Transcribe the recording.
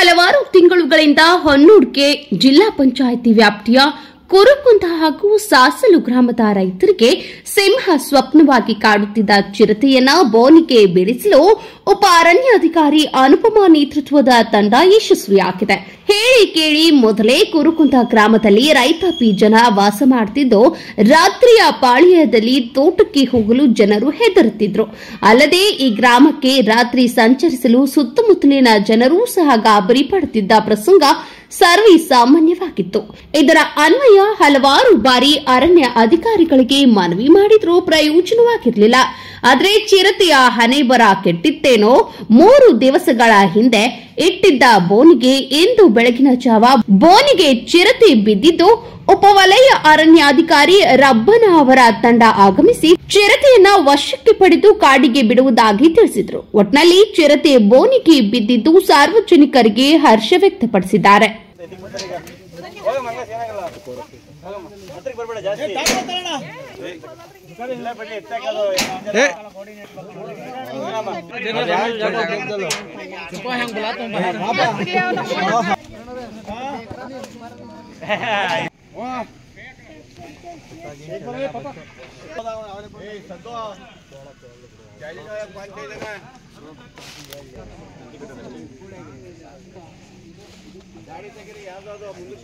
ಹಲವಾರು ತಿಂಗಳುಗಳಿಂದ ಹೊನ್ನೂಡ್ಕೆ ಜಿಲ್ಲಾ ಪಂಚಾಯಿತಿ ವ್ಯಾಪ್ತಿಯ ಕುರುಕುಂದ ಹಾಗೂ ಸಾಸಲು ಗ್ರಾಮದ ರೈತರಿಗೆ ಸಿಂಹ ಸ್ವಪ್ನವಾಗಿ ಕಾಡುತ್ತಿದ್ದ ಚಿರತೆಯನ್ನ ಬೋನಿಗೆ ಬಿಡಿಸಲು ಉಪ ಅರಣ್ಯಾಧಿಕಾರಿ ಅನುಪಮಾ ನೇತೃತ್ವದ ತಂಡ ಯಶಸ್ವಿಯಾಗಿದೆ ಹೇಳಿ ಕೇಳಿ ಮೊದಲೇ ಕುರುಕುಂದ ಗ್ರಾಮದಲ್ಲಿ ರೈತಾಪಿ ಜನ ವಾಸ ಮಾಡುತ್ತಿದ್ದು ರಾತ್ರಿಯ ಪಾಳ್ಯದಲ್ಲಿ ತೋಟಕ್ಕೆ ಹೋಗಲು ಜನರು ಹೆದರುತ್ತಿದ್ರು. ಅಲ್ಲದೆ ಈ ಗ್ರಾಮಕ್ಕೆ ರಾತ್ರಿ ಸಂಚರಿಸಲು ಸುತ್ತಮುತ್ತಲಿನ ಜನರೂ ಸಹ ಗಾಬರಿ ಪಡುತ್ತಿದ್ದ ಪ್ರಸಂಗ ಸರ್ವೇ ಸಾಮಾನ್ಯವಾಗಿತ್ತು. ಇದರ ಅನ್ವಯ ಹಲವಾರು ಬಾರಿ ಅರಣ್ಯ ಅಧಿಕಾರಿಗಳಿಗೆ ಮನವಿ ಮಾಡಿದ್ರೂ ಪ್ರಯೋಜನವಾಗಿರಲಿಲ್ಲ. ಆದರೆ ಚಿರತೆಯ ಹಣೆ ಬರ ಕೆಟ್ಟಿತ್ತೇನೋ? ಮೂರು ದಿವಸಗಳ ಹಿಂದೆ ಇಟ್ಟಿದ್ದ ಬೋನಿಗೆ ಇಂದು ಬೆಳಗಿನ ಜಾವ ಬೋನಿಗೆ ಚಿರತೆ ಬಿದ್ದಿದ್ದು ಉಪವಲಯ ಅರಣ್ಯಾಧಿಕಾರಿ ರಬ್ಬನ ಅವರ ತಂಡ ಆಗಮಿಸಿ ಚಿರತೆಯನ್ನ ವಶಕ್ಕೆ ಪಡೆದು ಕಾಡಿಗೆ ಬಿಡುವುದಾಗಿ ತಿಳಿಸಿದ್ರು. ಒಟ್ನಲ್ಲಿ ಚಿರತೆ ಬೋನಿಗೆ ಬಿದ್ದಿದ್ದು ಸಾರ್ವಜನಿಕರಿಗೆ ಹರ್ಷ ವ್ಯಕ್ತಪಡಿಸಿದ್ದಾರೆ. ಹತ್ರಕ್ಕೆ ಬರ್ಬೇಡ ಜಾಸ್ತಿ ಇಲ್ಲ ಬಿಡಿ ಎತ್ತಾಕದು ಗಾಡಿ ತೆಗೀರಿ ಯಾವ್ದಾದ್ರು ಮುಂದೆ